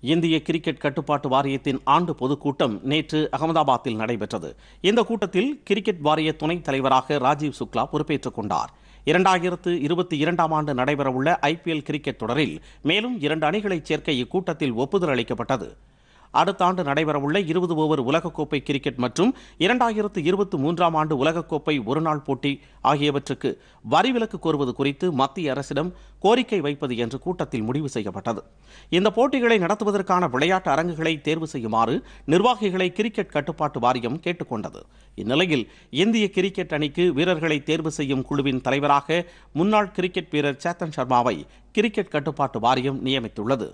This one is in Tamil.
இந்திய கிரிக்கெட் கட்டுப்பாட்டு வாரியத்தின் ஆண்டு பொதுக்கூட்டம் நேற்று அகமதாபாத்தில் நடைபெற்றது. இந்த கூட்டத்தில் கிரிக்கெட் வாரிய துணைத் தலைவராக ராஜீவ் சுக்லா பொறுப்பேற்றுக் கொண்டார். இரண்டாயிரத்து இருபத்தி இரண்டாம் ஆண்டு நடைபெறவுள்ள ஐபிஎல் கிரிக்கெட் தொடரில் மேலும் இரண்டு அணிகளைச் சேர்க்க இக்கூட்டத்தில் ஒப்புதல் அளிக்கப்பட்டது. அடுத்த ஆண்டு நடைபெறவுள்ள இருபது ஓவர் உலகக்கோப்பை கிரிக்கெட் மற்றும் இரண்டாயிரத்து இருபத்தி மூன்றாம் ஆண்டு உலகக்கோப்பை ஒருநாள் போட்டி ஆகியவற்றுக்கு வரி விலக்கு கோருவது குறித்து மத்திய அரசிடம் கோரிக்கை வைப்பது என்று கூட்டத்தில் முடிவு செய்யப்பட்டது. இந்த போட்டிகளை நடத்துவதற்கான விளையாட்டு அரங்குகளை தேர்வு செய்யுமாறு நிர்வாகிகளை கிரிக்கெட் கட்டுப்பாட்டு வாரியம் கேட்டுக்கொண்டது. இந்நிலையில் இந்திய கிரிக்கெட் அணிக்கு வீரர்களை தேர்வு செய்யும் குழுவின் தலைவராக முன்னாள் கிரிக்கெட் வீரர் சேத்தன் சர்மாவை கிரிக்கெட் கட்டுப்பாட்டு வாரியம் நியமித்துள்ளது.